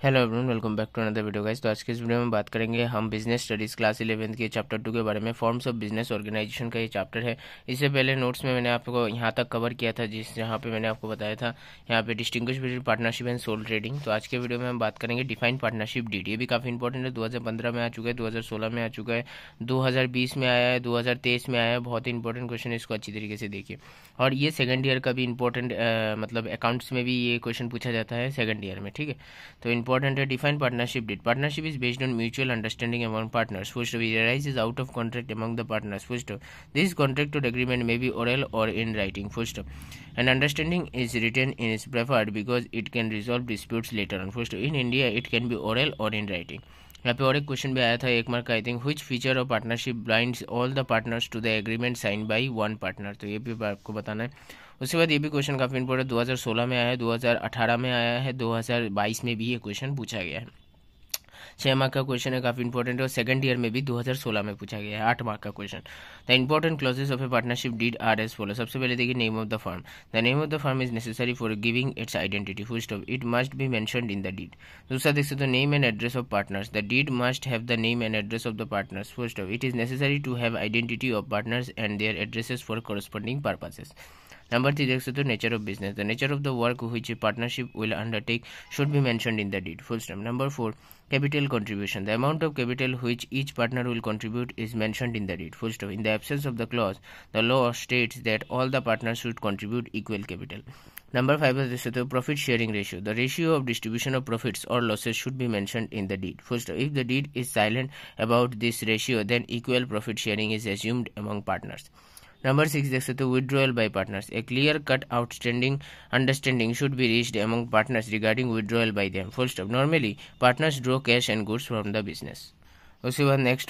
Hello everyone welcome back to another video guys तो आज के इस वीडियो में बात करेंगे हम बिज़नेस स्टडीज़ क्लास इलेवेंथ के चैप्टर टू के बारे में फॉर्म्स ऑफ़ बिज़नेस ऑर्गेनाइजेशन का ये चैप्टर है। इससे पहले नोट्स में मैंने आपको यहाँ तक कवर किया था, जिस जहाँ पे मैंने आपको बताया था, यहाँ पे distinguish between partnership and sole trading तो आज के वीडियो में हम बात करेंगे डिफाइंड पार्टनरशिप डीड ये भी काफ़ी इंपॉर्टेंट है, दो हज़ार पंद्रह में आ चुका है, दो हज़ार सोलह में आ चुका है, दो हज़ार बीस में आया है, दो हज़ार तेईस में आया है। बहुत ही इंपॉर्टेंट क्वेश्चन है, इसको अच्छी तरीके से देखिए। और ये सेकंड ईयर का भी इंपॉर्टेंट मतलब अकाउंट्स में भी ये क्वेश्चन पूछा जाता है सेकंड ईयर में, ठीक है? तो important a defined partnership did. Partnership is based on mutual understanding among partners, First, it arises out of contract among the partners. First, this contract or agreement may be oral or in writing. First, an understanding is written is preferred because it can resolve disputes later on. First, in India, it can be oral or in writing. यहाँ पे और एक question भी आया था, एक mark I think which feature of partnership blind all the partners to the agreement sign by one partner तो ये भी आपको बताना है। उसके बाद ये भी क्वेश्चन काफ़ी इंपॉर्टेंट 2016 में आया है 2018 में आया है 2022 में भी ये क्वेश्चन पूछा गया है। छः मार्क का क्वेश्चन है, काफ़ी इंपॉर्टेंट है और सेकंड ईयर में भी 2016 में पूछा गया है, आठ मार्क का question the important clauses of a partnership deed are as follow सबसे पहले देखिए name of the firm the name of the firm is necessary for giving its identity full stop it must be mention in the deed दूसरा देख सकते name and address of partners the deed must have the name and address of the partners full stop it is necessary to have identity of partners and their addresses for corresponding purposes. Number three, next the nature of business. The nature of the work which a partnership will undertake should be mentioned in the deed. Full stop. Number four, capital contribution. The amount of capital which each partner will contribute is mentioned in the deed. Full stop. In the absence of the clause, the law states that all the partners should contribute equal capital. Number five is the profit sharing ratio. The ratio of distribution of profits or losses should be mentioned in the deed. First, if the deed is silent about this ratio, then equal profit sharing is assumed among partners. Number 6 देख सकते हो withdrawal by partners. A clear cut outstanding understanding should be reached among partners regarding withdrawal by them. Full stop. Normally, partners draw cash and goods from the business. उसके बाद next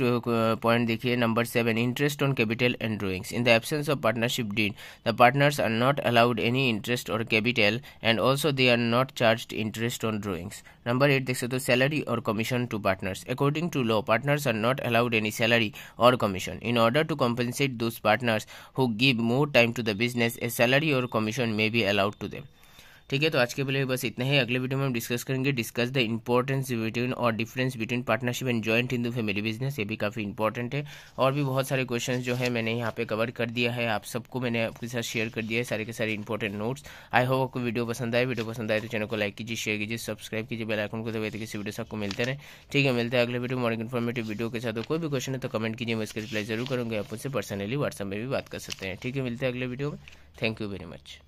point देखिए number seven interest on capital and drawings in the absence of partnership deed the partners are not allowed any interest और capital and also they are not charge interest on drawings number eight देख सकते हो salary और commission to partners according to law partners are not allowed any salary और commission in order to compensate those partners who give more time to the business a salary और commission may be allowed to them ठीक है तो आज के लिए बस इतना ही। अगले वीडियो में हम डिस्कस करेंगे डिस्कस द इंपॉर्टेंस बिटवीन और difference between partnership and joint in the family business ये भी काफ़ी इंपॉर्टेंट है। और भी बहुत सारे क्वेश्चन जो है, मैंने यहाँ पे कवर कर दिया है। आप सबको मैंने आपके साथ शेयर कर दिया है सारे के सारे इंपॉर्टेंट नोट्स आई होप आपको वीडियो पसंद आए। वीडियो पसंद आए तो चैनल को लाइक कीजिए शेयर कीजिए सब्सक्राइब कीजिए बेल आइकन को दबाइए किसी वीडियो सबको मिलते रहे। ठीक है, मिलते हैं अगले वीडियो मॉर्निंग इन्फॉर्मेटिव वीडियो के साथ। कोई भी क्वेश्चन है तो कमेंट कीजिए, मैं इसका रिप्लाई ज़रूर करूँगा। आप उनसे पर्सनली व्हाट्सएप में भी बात कर सकते हैं। ठीक है, मिलते हैं अगले वीडियो में। Thank you very much